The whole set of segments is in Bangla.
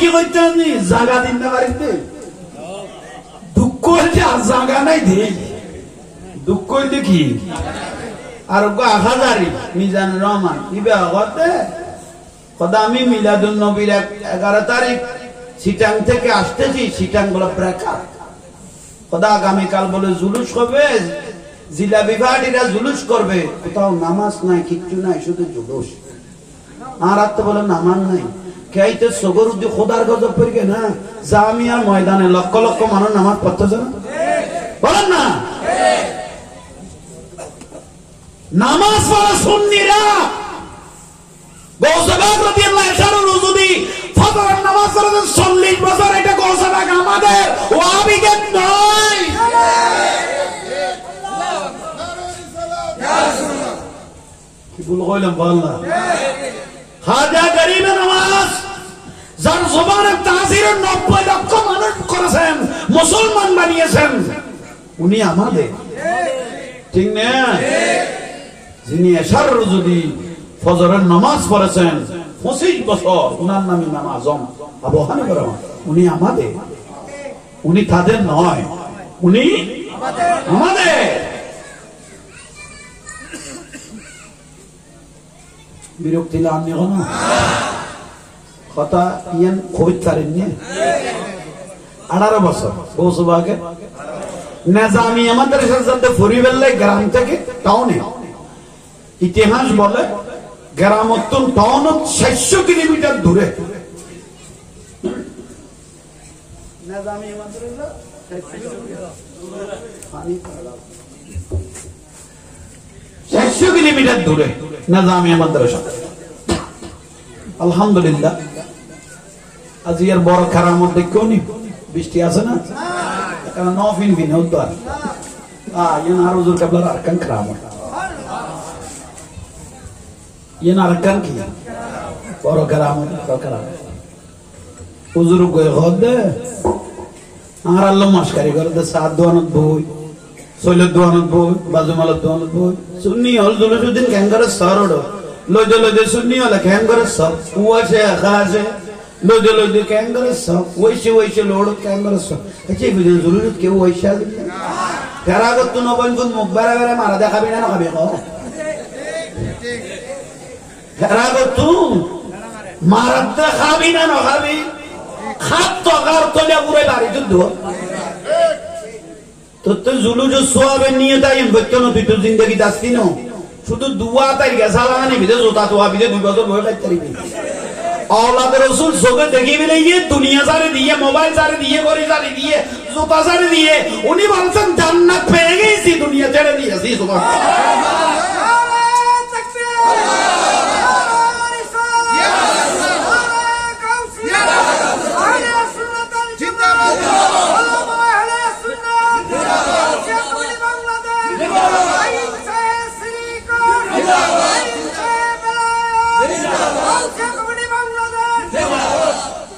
কি করতে আমি জাগা দিন না বাড়িতে। দুঃখ হয়েছে আর জাগা নাই দুঃখ হইতে কি? আর হাজারি মিজান রহমান। কদা আমি মিলাদুন নবীর এগারো তারিখ সিটাং থেকে আসতেছি। সিটাংগুলো ব্রেকা কদা আগামীকাল বলে জুলুস হবে। জিলা বিভাগীরা জুলুস করবে। কোথাও নামাজ নাই, কিচ্ছু নাই, শুধু জুলুস। আর তো বলে নামান নাই। কেইতে সগর উদ্দি খোদার গজব পড়বে না? জামিয়ার ময়দানে লক্ষ লক্ষ মানুষ নামাজ পড়তেছে না বলেন না? নামাজ পড়া সুন্নিরা। গৌসবাগ রাদিয়াল্লাহু তাআলা যদি ফজরের নামাজ পড়েন 40 বছর, এটা গৌসবাগ আমাদের ওয়াহাবিদের নয়। কি ভুল কইলাম বললা খাজা গরিবে নামাজ যার জবানের তাজিরের নব্বই লক্ষ মানুষ করেছেন, মুসলমান বানিয়েছেন, উনি আমাদের। ঠিক না? যিনি এশার যদি ফজরের নামাজ পড়েছেন, পঁচিশ বছর, উনার নামে নাম আজম আবু হানিফা উনি আমাদের। উনি তাদের নয়, উনি আমাদের। বিরক্তি লাগনি এখন কথা ইয়ান নিয়ে আঠারো বছর। কৌশবাকে নেজামি আমাদের সাথে ফরিবেল্লাই গ্রাম থেকে টাউনে। ইতিহাস বলে গ্রামত্তন টাউন সাতশো কিলোমিটার দূরে। নেজামি মাদ্রাসা 600 কিলোমিটার। দূরে। নেজামি মাদ্রাসা আলহামদুলিল্লাহ। আজ এর বড় খারার মধ্যে কেউ নি বৃষ্টি আছে না? কারণ নফিন বিন উদ্দার আ, ইয়ান আর হুজুর কাবলার আরকান খারাম ইয়ান আরকান কি? বড় খারাম বড় খারাম হুজুর গয়ে হদে আর আল্লাহ মাসকারি করে দে, সাত দোয়ানত বই সৈলত দোয়ানত বই বাজুমালত দোয়ানত বই। সুন্নি হল জুলুসুদ্দিন ক্যাঙ্গারে সরড। লইদে লইদে সুন্নি হলে ক্যাঙ্গারে সব উয়াশে খাসে লইদে ক্যাঙ্গারে সব ওইসে ওইসে লোড ক্যাঙ্গারে সব আচ্ছা বুঝে জরুরত কেউ ওইসা ফেরা করত নবন কোন মুখ বেড়া বেড়া মারা দেখাবি না না খাবি কও ফেরা করত মারাত দেখাবি না না খাবি খাত তকার তলে পুরো বাড়ি যুদ্ধ তো তো জুলু যে সোয়াবেন নিয়ে তাই বচ্চ না তুই তো জিন্দগি দাসতি শুধু দুয়া তাই গেছা লাগানি বিদে জোতা তোয়া বিদে দুই বছর বয়ে খাইতে পারিবি আওলাদের রসুল চোখে দেখি বিলে ইয়ে দুনিয়া সারে দিয়ে মোবাইল সারে দিয়ে গড়ি সারে দিয়ে জুতা সারে দিয়ে উনি বলছেন জান্নাত পেয়ে গেছি দুনিয়া ছেড়ে দিয়েছি তোমার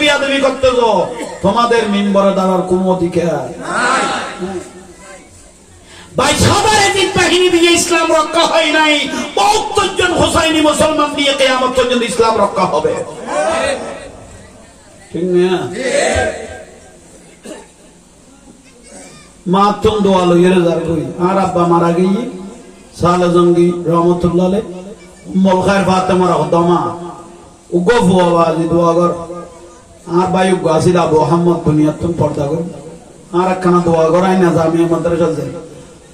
বিয়াদে তোমাদের মিম্বরে দাঁড়ার অধিকার ভাই, সবার বাহিনী দিয়ে ইসলাম রক্ষা হয় নাই। হোসাইনি মুসলমান দিয়ে কেয়ামত পর্যন্ত ইসলাম রক্ষা হবে। ঠিক না? মা তুম দোয়া লইয়ে যার কই? আর আব্বা মারা গই? সালে জঙ্গি রহমতুল্লাহ উম্মুল খায়ের ফাতেমা রহদমা উগো ফুয়া বাজি দোয়া কর আর ভাই উগো আসিল আবু আহমদ দুনিয়াত তুমি পর্দা কর। আর একখানা দোয়া কর আই না জামিয়া মাদ্রাসা যাই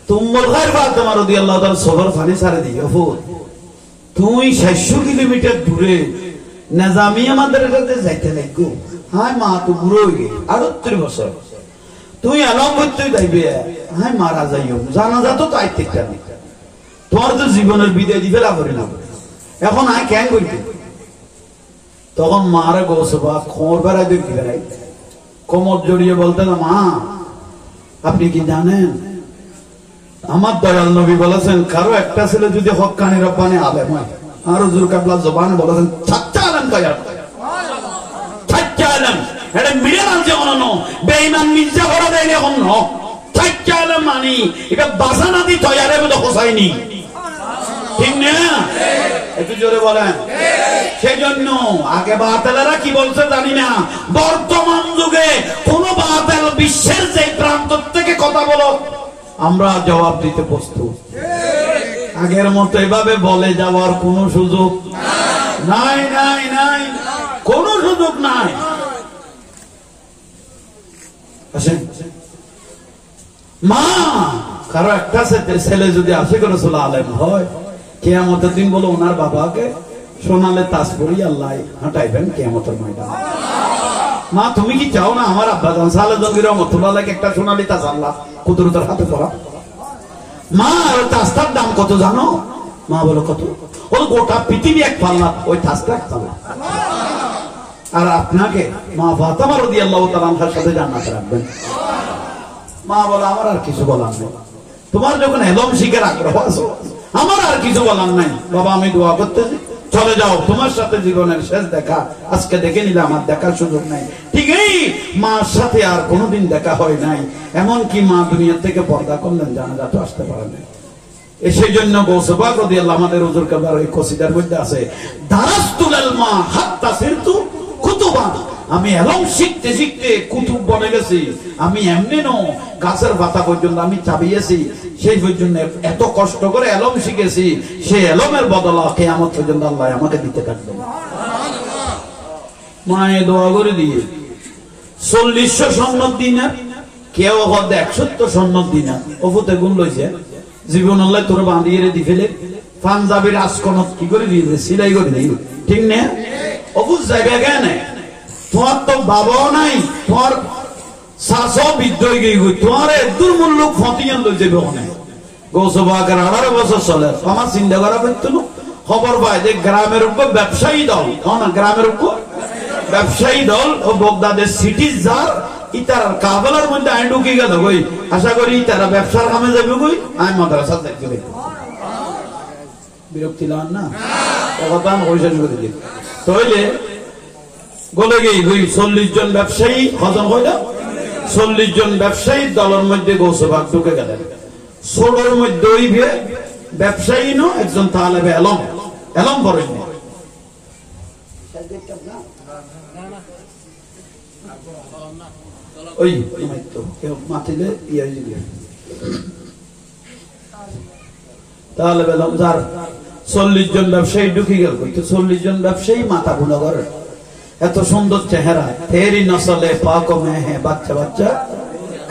তুম্মল খায়ের ফাতেমা রাদিয়াল্লাহু তাআলা সফর ফানি সারে ফুল তুই 600 কিলোমিটার দূরে নাজামিয়া মাদ্রাসাতে যাইতে লাগো হাই মা, তো বুড়ো হয়ে গেল। 38 বছর। তুই আলম করতে যাইবে হ্যাঁ মারা যাইও জানাজা তো তাই ঠিক তোমার তো জীবনের বিদায় দিবে লাভরে না। এখন আয় কেন করবে তখন মারা গোসবা খোঁড় বেড়াই দেখি বেড়াই কোমর জড়িয়ে বলতে মা, আপনি কি জানেন? আমার দয়াল নবী বলেছেন, কারও একটা ছেলে যদি হকানি রব্বানি আলেম হয়, আর হুজুর কাবলা জবানে বলেছেন ছাচ্চা ছাচ্চা এটা মিডিয়া আছে অনন্য, বেঈমান মির্জা করা দেয় ছাচ্চা মানি, এটা বাসানা দি তৈয়ারে বলে হোসাইনি ঠিক না? একটু জোরে বলেন। সেজন্য আগে বাতেলেরা কি বলছে জানি না। বর্তমান যুগে কোন বাতেল বিশ্বের যে প্রান্ত থেকে কথা বলো, আমরা জবাব দিতে প্রস্তুত। আগের মতো এভাবে বলে যাওয়ার কোন সুযোগ নাই নাই নাই, কোন সুযোগ নাই। আসেন। মা, কারও একটা ছেলে যদি আসে করে সোলা আলেম হয় কেয়ামতের দিন বলো ওনার বাবাকে সোনালে তাস পরি আল্লাহ হাঁটাইবেন কেয়ামতের ময়দান। মা, তুমি কি চাও না আমার আব্বা জান সালে জঙ্গির রহমতুল্লাহ একটা সোনালি তাস আল্লাহ কুদরতের হাতে করা মা ওই দাম কত জানো? মা বলো, কত? গোটা পৃথিবী এক পাল্লা, ওই তাসটা এক পাল্লা। আর আপনাকে মা ফাতামা সাথে জান্নাতে রাখবেন। মা বলে, আমার আর কিছু বলার নেই। তোমার যখন এলম শিখের আগ্রহ আছে আমার আর কিছু বলার নাই। বাবা, আমি দোয়া করতেছি। চলে যাও, তোমার সাথে জীবনের শেষ দেখা। আজকে দেখে নিলে আমার দেখার সুযোগ নাই। ঠিক এই, মার সাথে আর কোনোদিন দেখা হয় নাই। এমন কি মা দুনিয়া থেকে পর্দা করলেন জানা তো আসতে পারে নাই। সেই জন্য গৌসবাগ রাদিয়াল্লাহু আমাদের হুজুর কাবার ওই কসিদার মধ্যে আছে দারাস্তুল ইলমা হাত্তা সিরতু আমি এলম শিখতে শিখতে কুতুব বনে গেছি। আমি এমনি নো গাছের পাতা পর্যন্ত আমি চাবিয়েছি। সেই পর্যন্ত এত কষ্ট করে এলম শিখেছি। সেই এলমের বদলা কেয়ামত পর্যন্ত আল্লাহ আমাকে দিতে থাকবে মায়ে দোয়া করে দিয়ে চল্লিশশো সন্ন্যত দিনা কেউ হদ একসত্তর সন্ন্যত দিনা অফুতে গুণ লইছে। জীবন আল্লাহ তোর বাঁধিয়ে দি ফেলে পাঞ্জাবির আসকনত কি করে দিয়েছে? সিলাই করে দিই ঠিক না? অবুজ জায়গা কেন তোমার তো বাবাও নাই, তোমার শাসও বিদ্রোহী তোমার এদুর মূল্য লই যাবে গৌসবাগের আঠারো বছর চলে আমার চিন্তা করা খবর পায় যে গ্রামের উপর ব্যবসায়ী দল গ্রামের উপর। ব্যবসায়ী দল ও বগদাদের সিটি যার ইতার কাবলার মধ্যে ঢুকে গেল কই আশা করি তারা ব্যবসার কামে যাবে কই আমি মাদ্রাসা দেখতে দেখব বিরক্তি না? গলে গেই ওই চল্লিশ জন ব্যবসায়ী, হজম হইল চল্লিশ জন ব্যবসায়ী দলের মধ্যে ঢুকে গেলেন। ষোলোর মধ্যে ওই ব্যবসায়ী নো, একজন এলম। এলম ওই মাতিলে তাহলে বেলাম যার চল্লিশ জন ব্যবসায়ী ঢুকে গেল চল্লিশ জন ব্যবসায়ী মাথা গুলো করে। এত সুন্দর চেহারা তেরি নসলে পাক মেহে বাচ্চা বাচ্চা।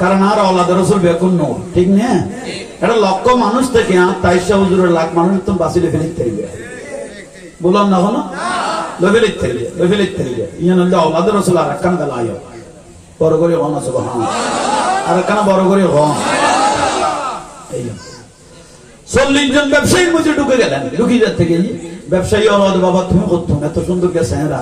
কারণ আর ওলাদের রসুল বেকুন নূর, ঠিক না? এটা লক্ষ মানুষ থেকে আর তাইশা হুজুরের লাখ মানুষ তো বাঁচিলে ফেলিতে থাকবে বললাম না হলো? ইয়ে রসুল আর একখান আয় বড় করে হন হ্যাঁ আর বড় করে হন। চল্লিশ জন ব্যবসায়ীর মধ্যে ঢুকে গেলেন ঢুকি যাচ্ছে গেলি ব্যবসায়ী অবাদ বাবা তুমি করতো এত সুন্দর গেছে হেরা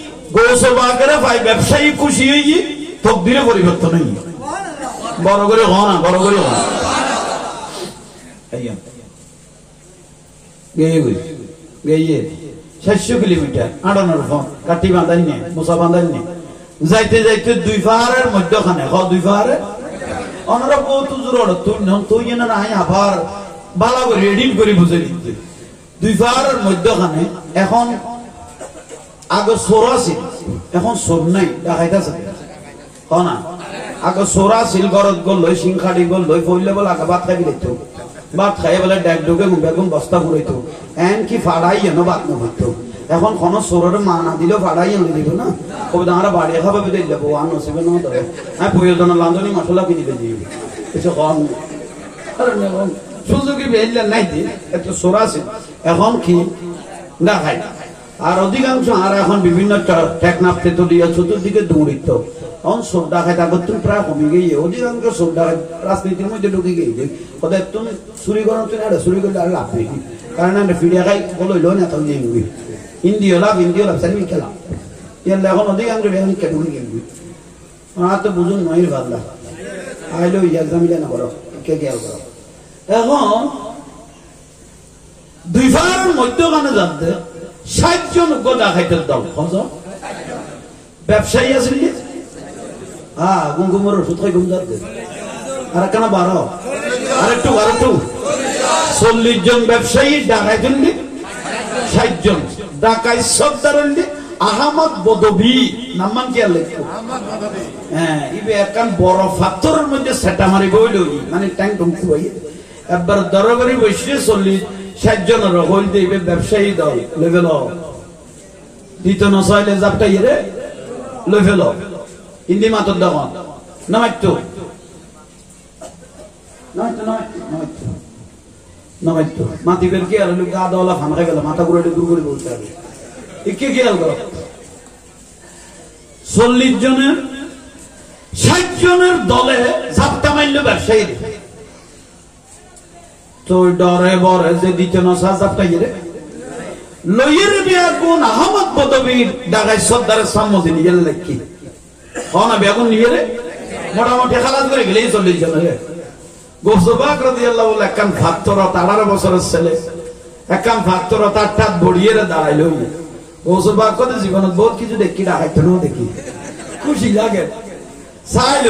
ভাই ব্যবসায়ী খুশি হই তকদিরে পরিবর্তন হই বড় করে হ না, বড় করে সাতশো কিলোমিটার নে মোসা বাঁধাই নে। যাইতে যাইতে দুই পাহাড়ের মধ্যখানে, হ, দুই পাহাড়ের অনারা বহুত জোর তুই তুই যেন নাই, আবার বালা করে এডিট করে বুঝে দিতে দুই পাহাড়ের মধ্যখানে এখন আগে সোর আছে এখন সোর নাই দেখাইতেছে না? আগে সোরা সিল গরত গল লই সিংখাড়ি গল লই ফইলে বলে আগে ভাত খাবি দিত। ভাত খাই বলে ডেক ঢুকে বেগুন বস্তা ঘুরাইতো এন কি ফাড়াই যেন ভাত না হইতো এখন কোন সোরের মা না দিলেও ফাড়াই এনে দিব না। কবে তাহারা বাড়ি খাবে দিল যাব আর নসিবে না ধরে হ্যাঁ প্রয়োজন লাঞ্জনি মশলা কিনে দিয়ে কিছু কম। সুযোগী বেরলেন নাই দিন একটু সোরাসি এখন কি? না খাই। আর অধিকাংশ আর এখন বিভিন্ন টেকনাফ তেতুলিয়া চতুর্দিকে দৌড়িত। এখন সোডা খাই তারপর তুমি প্রায় কমে গিয়ে, অধিকাংশ সোডা খাই রাজনীতির মধ্যে ঢুকে গিয়ে ওদের তুমি চুরি করো, তুমি আর চুরি করলে আর লাভ নেই। কারণ আমরা ফিরিয়া খাই, বলো লো না তখন যাই ইন্ডিও লাভ ইন্ডিও লাভ সারি খেলাম ইয়ার এখন অধিকাংশ বেহানি কে ঢুকে গিয়ে আর তো বুঝুন নয় ভাবলা। আইলো ইয়ার জামিলা না করো, কে খেয়াল করো। এখন দুই ফারের মধ্যখানে জানতে ষাট জন গোটা খাইতের দল কত ব্যবসায়ী আছে কি? হ্যাঁ গুমগুমের ওষুধ খাই যাচ্ছে। আর কেন বারো। আর একটু আর একটু চল্লিশ জন ব্যবসায়ী, ডাকাই তুললি ষাট জন। ডাকাই দাঁড়ালি আহমদ বদবি নাম্মান কি আর লিখব? হ্যাঁ ইবে একখান বড় ফাত্তরের মধ্যে সেটা মারি বইল মানে টুমকু বই একবার দরবারি বসে চল্লিশ ষাট জনের হইল দিবে ব্যবসায়ী দল নসাইলে জাপটা ইয়ে লেভেল হিন্দি মাতর দখন কি আর গা দলা ফান খাই গেল, মাথা ঘুরে দূর করে বলতে হবে। কে খেয়াল চল্লিশ জনের, ষাট জনের দলে ঝাপটা মারল ব্যবসায়ী। তো ডরে বরে যে দিতে নসা ঝাপটা গিয়ে লইয়ের বিয়া কোন আহমদ পদবীর ডাকাই সর্দারের সম্মতি নিয়ে লেখি। হনা বেগুন নিয়ে রে। মোটামুটি খালাস করে গেলেই চল্লিশ জনের গোসবাক রাজি আল্লাহ একখান ভাক্তরত আঠারো বছরের ছেলে। একখান ভাক্তরত আট ঠাত বড়িয়ে দাঁড়াইল। গোসবাক কত জীবনত বহুত কিছু দেখি ডাকাইতো না দেখি। খুশি লাগে। চাইল।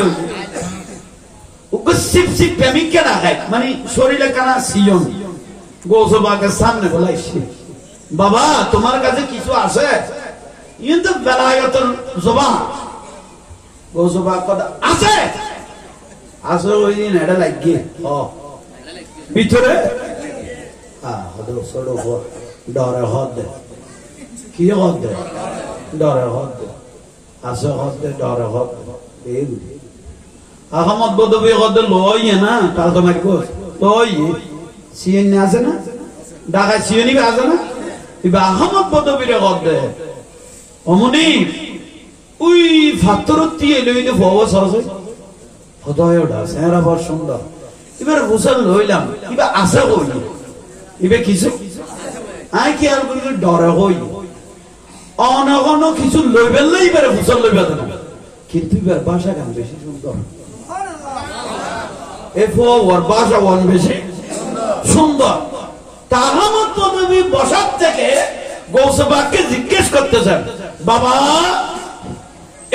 সিপ সিপ প্রেমিককে ডাকাই মানে শরীরে কানা সিয়ন? গোসবাকের সামনে বলাইছি বাবা, তোমার কাছে কিছু আছে? কিন্তু বেলায়তর জবান। গোসবাক কথা আছে? আছে ওই দিন, এটা লাগিয়ে। ও। ভিতরে? হ্যাঁ হদো সড়ো ডরে হদ। কি হদ? ডরে হদ। আছে হদ, ডরে হদ। এই আহমদ বদবি হদ লই না, তার তো মারি কোস লই সিএন আছে না? ঢাকা সিএনি আছে না? এবার আহমদ বদবিরে দে অমনি ওই ফাত্তরত্তি এলো এই ফবস আছে হদয়টা চেহারা বড় সুন্দর। এবার বুঝাল লইলাম এবার আশা করি এবার কিছু? আই কি আর করি ডরে হই অনগণ কিছু লই ফেললে এবারে বুঝাল লই ফেলতে না কিন্তু এবার ভাষা গান বেশি সুন্দর। সুন্দর। তাহামত পদবী বসার থেকে গৌসবাককে জিজ্ঞেস করতেছেন, বাবা,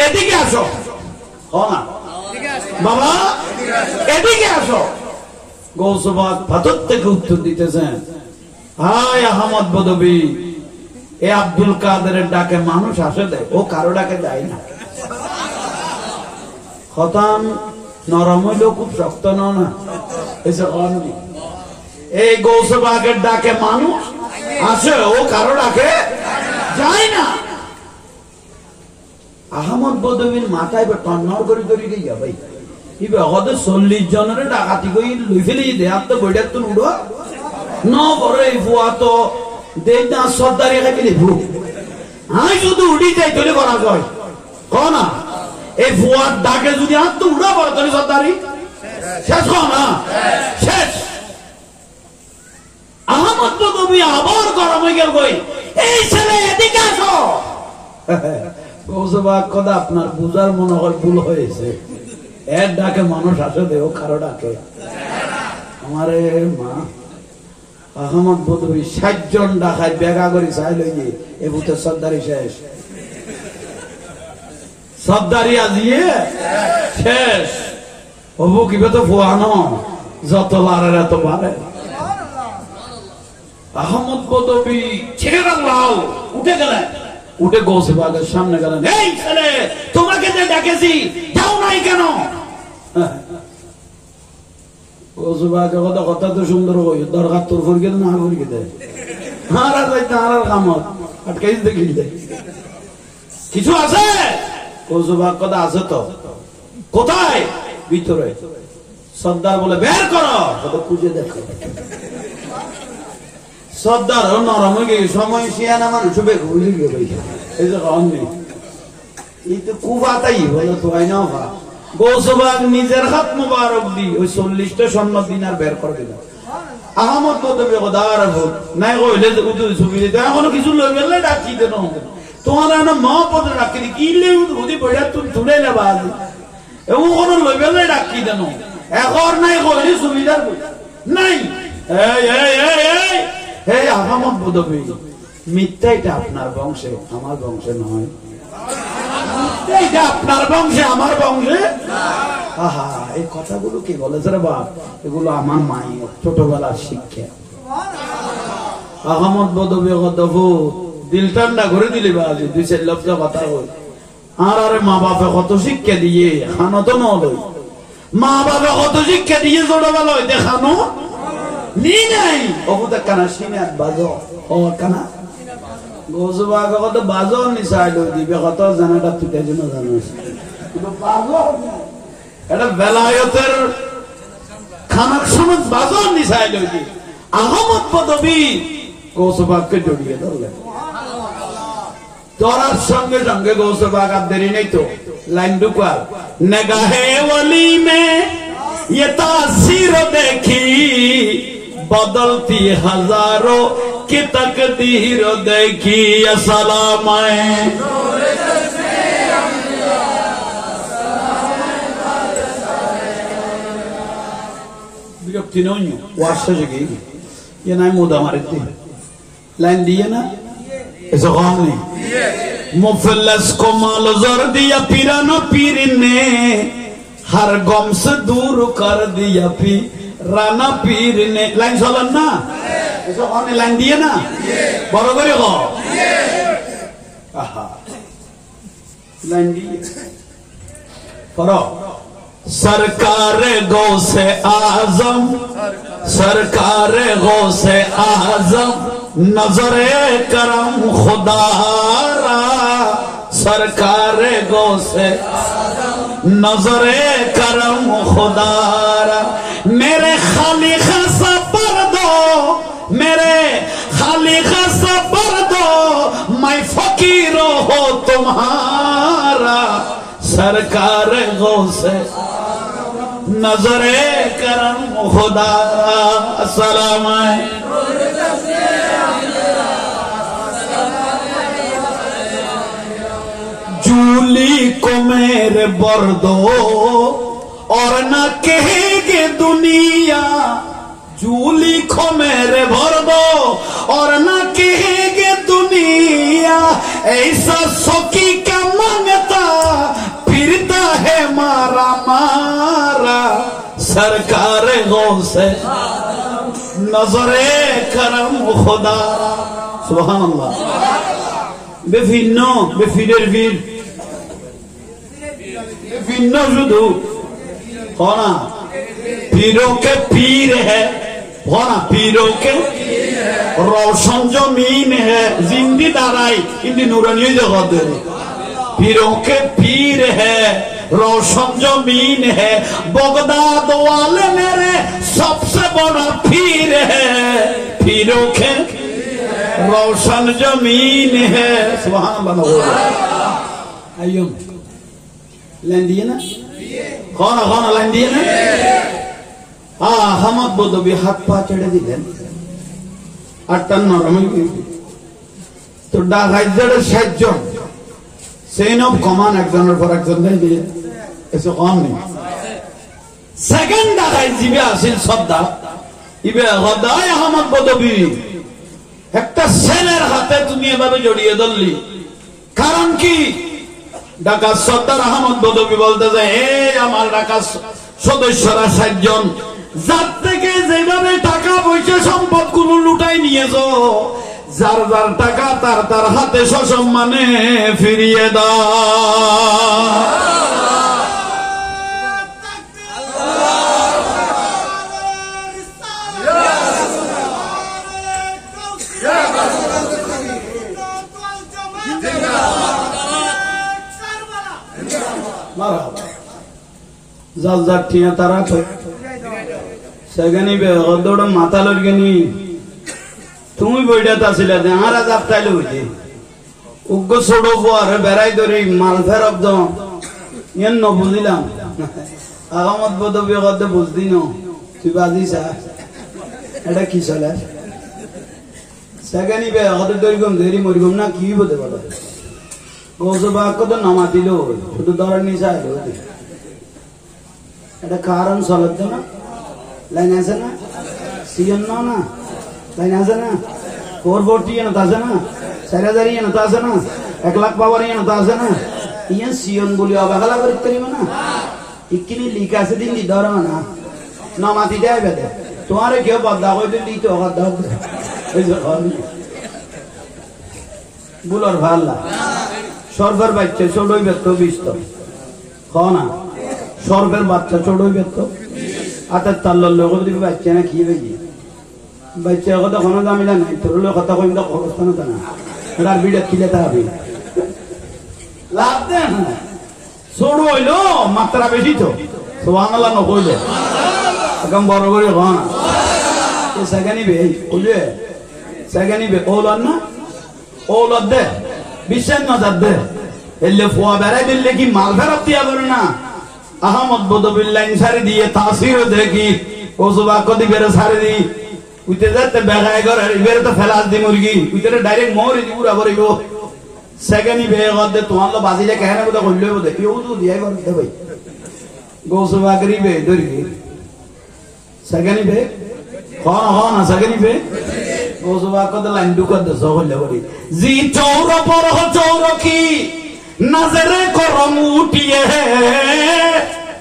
এদিকে আসো। না। বাবা, এদিকে আসো। গৌসবাদ পাথর থেকে উত্তর দিতেছেন হাই আহমদ বদবি, এ আব্দুল কাদের ডাকে মানুষ আসে দেয়, ও কারও ডাকে দেয় না। হতাম নরম হইলেও খুব শক্ত ন এসে এই গৌসবাগের ডাকে মানুষ আসে, ও কারও ডাকে না। আহমদ টন্নর করে করে গিয়া ভাই চল্লিশ জনের ডাকাতি কই লই ফেলি দেহাত তো বইটার তো উড়ো। ন বড় এই ফুয়া তো দেই না সর্দারি খাই ফেলি ভু আই শুধু উড়ি যাই, তোলে করা যায়। ক না? এই ফুয়ার ডাকে যদি হাত তো উড়া সর্দারি। শেষ না? শেষ। আহমদ বদবি আবার গরম হয়ে গেল কই? এই ছেলে, এদিকে আসো। আপনার বুঝার মনে হয় ভুল হয়েছে। এর ডাকে মানুষ আসে, দেহ কারও ডাকে। আমারে, মা, আহমদ বদবি ষাট জন ডাকায় বেগা করি চাই লই এ ভূতে সর্দারি শেষ। আজিয়ে শেষ। কিবে তো যত এত আহমদ বদবি লাল উঠে গেলেন উঠে গৌসবাগের সামনে গেলেন এই ছেলে, তোমাকে যে যাও নাই কেন? কসুবাকে কথা কথা তো সুন্দর কই দরকার তোর ফরকে না দেয় আর আর যাইতে আর কামত। আটকাই দেখিল দে কিছু আছে? কথা আছে তো? কোথায়? ভিতরে। সর্দার বলে বের করো। কত খুঁজে দেখো। সর্দার নরম হয়ে সময় শিয়ানা বের বুঝে গিয়ে ভাই। এই যে রং নেই। এই তো কুবাতাই বলে তো আই না ভা গৌসবাগ নিজের হাত মুবারক দি ওই চল্লিশটা স্বর্ণ দিনার বের করে দিল। আহমদ বদবে গদার ভোট নাই কইলে উদু সুবিধে তো এখনও কিছু লই গেলে ডাকি দেন তোমার না মা পদে দি কি লে উদি বইয়া তুমি তুলে নেবা এও কোন লই গেলে ডাকি দেন। এখন নাই কইলে সুবিধার নাই। এই এই এই এই। হে আহমদ বদবে মিথ্যা এটা আপনার বংশে, আমার বংশে নয় এইটা আপনার বংশে, আমার বংশে? আহা, এই কথাগুলো কি বলেছে রে বাপ? এগুলো আমার মাই, ছোটবেলার শিক্ষা। আহমদ বদবে গদবু দিল ঠান্ডা করে দিলি বাজি দুই চার লক্ষ কথা হই আর আরে মা বাপে কত শিক্ষা দিয়ে, খানো তো নলই মা বাপে কত শিক্ষা দিয়ে ছোটবেলা হইতে খানো? নি নাই। অবুদা কানা সিনাত বাজো ও কানা? গোজবা কত বাজো নিচাই লৈ দিবে, কত জানাটা তুই জন্য বাজো এটা বেলায়তের খানার সময় বাজো নিচাই লৈ দি। আহমদ পদবী গৌসবাগকে জড়িয়ে ধরলেন ধরার সঙ্গে সঙ্গে গৌসবাগ আর দেরি নেই তো লাইন ঢুকার নেগাহে ওলি মে ये तासीर देखी बदलती हजारों की तकदीर देखी असलाम বিরক্তি নয় ওয়াশা জেগে ये নাই মুদা মারে লাইন দিয়ে না कौन नहीं मुफल्लस को माल जर दिया पीराना पीर ने हर गम से दूर कर दिया पी राना पीर ने लाइन चलन ना कौन है लाइन दिए ना बरोबर आहा लाइन दिए पढ़ो सरकार गौ से आज़म सरकार गौ से आज़म नजरे करम खुदारा सरकार गौ से। नजरे करम खुदारा मेरे खाली खासा पर दो, मेरे खाली खासा पर दो, मैं फकीर हो तुम्हारा। सरकार गौ से। नजरे करम खुदा, सलाम जूली को मेरे बर दो और न कहेगे दुनिया जूली को मेरे भर दो और न कहेगे दुनिया ऐसा सोकी का मांगता फिरता है मारा मारा सरकार गौ से नजरे करम खुदा सुबहान अल्लाह বিভিন্ন বেফিরের বীর বিভিন্ন শুধু কনা পীরোं के पीर है কনা पीरों के रोशन जमीन है जिंदी दाराई इंदी नूरानी जगत पीरों के पीर है रोशन जमीन है बगदाद वाले मेरे सबसे बड़ा पीर है पीरों के रोशन जमीन है सुभान अल्लाह आइयो লাইন না ঘন ঘন না আহমদ বদবি হাত পা ছেড়ে দিলেন আর তার নরম তো সাতজন অফ কমান একজনের পর একজন দেয় দিয়ে এসে কম নেই সেকেন্ড ডাকাই জিবে আসিল সদ্দা ইবে হদায় আহমদ বদবি একটা সেনের হাতে তুমি এভাবে জড়িয়ে ধরলি কারণ কি ঢাকা সর্দার আহমদ বদবি বলতে যে, হে আমার ঢাকা সদস্যরা সাতজন, যার থেকে যেভাবে টাকা পয়সা সম্পদগুলো লুটাই নিয়েছ, যার যার টাকা তার তার হাতে সসম্মানে ফিরিয়ে দাও। জাল জার ঠিয়া তারা সেখানে বেহদৌড় মাথা লড়গেনি তুমি বইটাতে আসিলে আর আজ আপটাইলে হইছে উগ্র ছোড়ো আর বেড়াই ধরি মাল ফেরব দ। ইয়ান ন বুঝিলাম আগামত বদবি বুঝদি ন। তুই বাজিছা এটা কি চলে? সেখানে বেহদ দরিগম দেরি মরিগম না কি বলতে পারে গৌসব কত নামা দিল শুধু ধরার নিচে আইলো এটা কারণ চলতে না লাইন আছে না? সিজন না না। লাইন আছে না? ফোর ফোরটি এনত আছে না? চার হাজার এনত আছে না? এক লাখ পাওয়ার এনত আছে না? ইয়ে সিয়ন বলি অবহেলা করতে পারিব না? ইকিনি লিক আছে দিন দি ধর না। নমাতি দেয় বেদে তোমার কেউ বদলা করে দিলি তো অগাদ বুলর ভালো সর্বের বাচ্চা চড়ই বেত বিস্ত খ না। সর্বের বাচ্চা চড়ই বেত আতার তাল্লার লোক দিবি বাচ্চা না কি বেজি বাচ্চা কথা কোনো দামিলা নাই, তোর লোক কথা কইম তো খরচ না। এটার বিড়ে খিলে থাকবি লাভ দে না। ছোট হইল, মাত্রা বেশি তো। সোহানাল্লাহ নকইলো একদম বড় করে হ না। সেখানি বে, বুঝলে? সেখানি বে ওলার না? ওলার দে, বিশ্বাস নজর দে। এলে ফুয়া বেড়াই দিলে কি মাল ফেরত দিয়া করে না? আহমদ বদবিল্লাইন সারি দিয়ে তাসির দেখি কদি বেড়ে সারি দি। উইতে যাতে বেগায় করে ইবেরে তো ফেলাস দি মুরগি। উইতে ডাইরেক্ট তোমার ভাই। গোসবা করি বে দরি সেকেন্ড বে কোন কোন সেকেন্ড বে গোসবা কদ লাইন জি পর কি নাজেরে করম উঠিয়ে।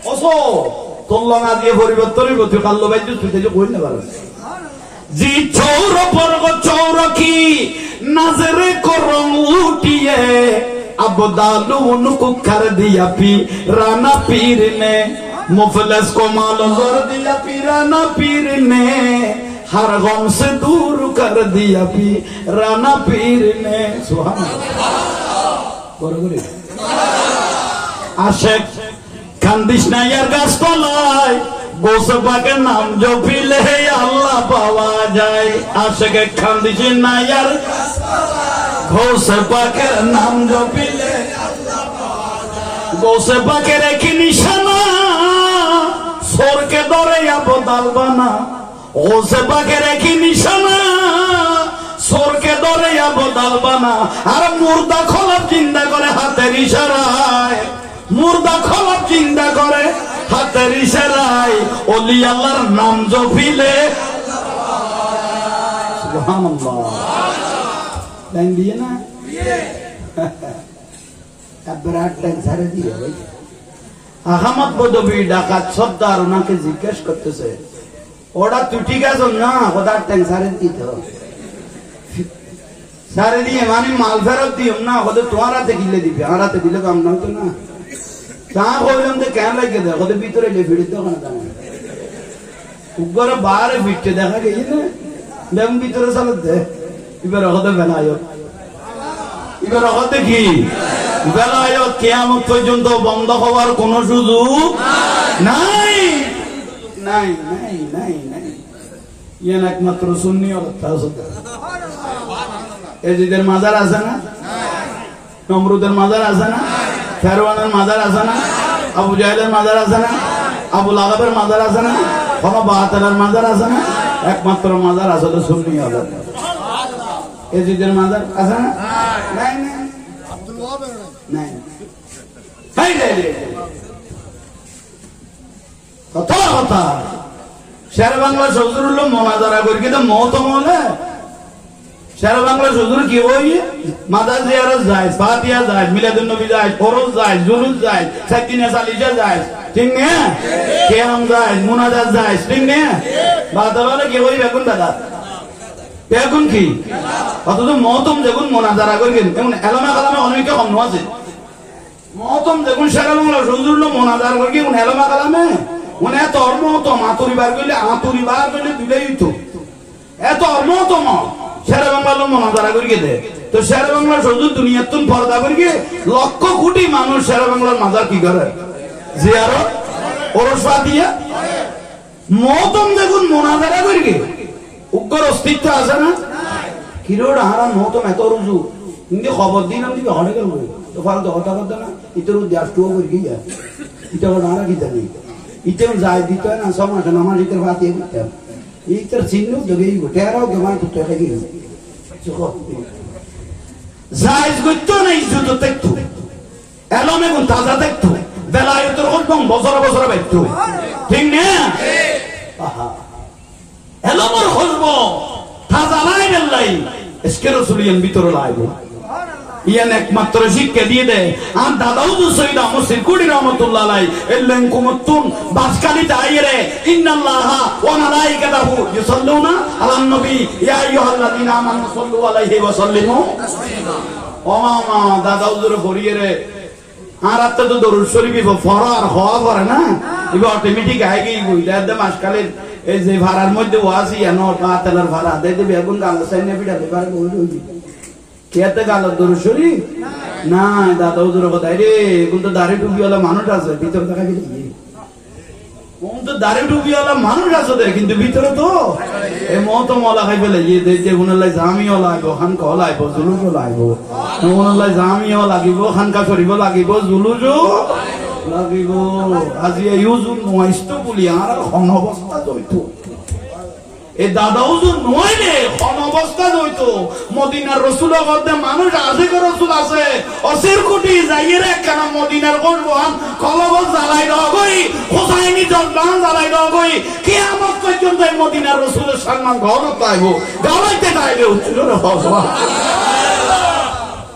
ওসো, তোল্লা না দিয়ে পরিবর্তন হইব তুই কাল্লো বাইদ্য, তুই যে কই না পারো জি চৌর পরগ চৌর কি? নাজেরে করম উঠিয়ে, আবদালু কর দিয়া পি, রানা পীর নে। মুফলস মাল জোর দিয়া পি, রানা পীর নে। হর গম সে দূর কর দিয়া পি, রানা পীর নে। সুবহানাল্লাহ। আশেক, কান্দিস না ইয়ার গাছ তলায় গোসবাকের নাম জপিলে আল্লাহ পাওয়া যায়। আশেক, কান্দিস নাম জপিলে কি নিশানা। সরকে বানা কি নিশানা। বানা আর মুর্দা খোলা চিন্তা করে হাতের ইশারায়। মুর্দা চিন্তা করে হাতের ইশারায়। অলি আল্লাহর নাম জপিলে। জিজ্ঞেস করতেছে ওটা তুই ঠিক আছো? না ওটার ট্যাং সারে দিতে হবে। সারে দিয়ে মানে মাল ফেরত দিও না ওদের তোমার হাতে গিলে দিবে আমার হাতে দিলে কাম না তো না। তা কইলাম যে কেন লাগে দেখ ওদের ভিতরে লে ফিরে তো না। বাইরে ফিরতে দেখা গেছে না। দেখুন ভিতরে দে, এবার হতে বেলায়ত এবার হতে কি? বেলায়ত কেয়ামত পর্যন্ত বন্ধ হওয়ার কোন সুযোগ নাই। নাই নাই নাই নাই। ইয়ান একমাত্র সুন্নি অর্থ এজিদের মাজার আছে না? নমরুদের মাজার আছে না? ফেরওয়ানের মাজার আছে না? আবু জাহেলের মাজার আছে না? আবু লাগাবের মাজার আছে না? কোন বাহাতের মাজার আছে না? একমাত্র মাজার আছে তো সুন্নি হবে। এজিদের মাজার আছে না? কথা কথা। শের বাংলা সজরুল মনাজারা করি, কিন্তু মত মনে শের বাংলা সজুর কি ওই মাদার জিয়ারত যায় ফাতিয়া যায় মিলাদুন নবী যায় ফরজ যায় জুলুস যায় সাকিনা সালিজা যায় ঠিক নে? কেরাম যায় মুনাজাত যায় ঠিক নে? বাদা বলে কি ওই বেগুন দাদা? বেগুন কি? অথচ মহতম দেখুন মোনাজারা করি এমন এলামা কালামে অনেকে কম আছে। মহতম দেখুন শের বাংলা সজুর মোনাজারা করি এমন এলামা কালামে? উনি এত অর্মতম আতুরিবার করলে আতুরিবার করলে দুটাই হইতো। এত অর্মতম শেরে বাংলা মনাজারা করি দে তো শেরে বাংলা শুধু দুনিয়ার তুন পর্দা করি লক্ষ কোটি মানুষ শেরে বাংলার মাজার কি করে? জিয়ারত, ওরস দিয়া মতম দেখুন মোনাজারা করি গে উগ্র অস্তিত্ব আছে না? কিরোড হারা মতম এত রুজু? কিন্তু খবর দিন আমি গেল তো ফালতু কথা কথা না ইতর দেশ টুও করি ইটা ওর হারা কি জানি? ইতে যায় দিত না সমাজ নামাজ ইতর বাতিয়ে করতাম ইতর চিহ্ন টেরাও গমাই তো তাজা বেলায়তের কলবম বছর বছর বাইতো ঠিক না আহা এলমর হলব তাজা লাই বেলাই এসকে রসুলিয়ান ভিতরে লাইব ইয়ান একমাত্র শিক্ষা দিয়ে দেয়। আর দাদাও তো সৈদা মুসির কুড়ি রহমতুল্লাহ আলাই, এল্লেন কুমত্তুন বাসকালি তাইরে ইন্নাল্লাহা ওয়া মালাইকাতাহু, ইউসাল্লুনা আলান নবী, ইয়া আইয়ুহাল্লাযীনা আমানু সাল্লু আলাইহি ওয়া সাল্লিমু। ও মামা, দাদা উজুরে ভরিয়ে রে। আর আত্মা তো দরুদ শরীফ ফরার হওয়া পরে না? এবার অটোমেটিক আই গই গই দাদা মাসকালের, এই যে ভাড়ার মধ্যে ভাড়া দেই দেবে গাল সাইনে বই কেতে গাল দরুদ শরীফ? না দাদা উজুরে কথা রে এখন তো দাড়ি টুপিওয়ালা মানুষ আছে, ভিতরে দেখা গেলে তো দাড়ি দে কিন্তু ভিতরে এই মত মলা খাই ফেলে যে যে উনালাই জামিও লাগবো, খানকা লাইব জুলুসও লাগব। উনালাই জামিও লাগিব, খানকা চৰিব লাগিব, জুলুসও লাগিব। আজি ইউজু নোয়াইsto বুলি আর খন অবস্থা এই দাদাও যে নইলে খন অবস্থা দইতো মদিনার রসুলের মধ্যে মানুষ আছে গো রসুল আছে। অসির কোটি যাইয়ে রে, কেন মদিনার করবান কলবল জ্বালাই নগই হোসাইনি জলবান জ্বালাই নগই কিয়ামত পর্যন্ত এই মদিনার রসুলের সম্মান ঘর পাইব। গালাইতে গাইবে উচ্ছিল রে ভগবান।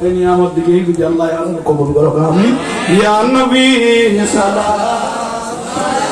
এই নিয়ামত দিকে আল্লাহ কবুল করো, আমি। ইয়া নবী সালাম।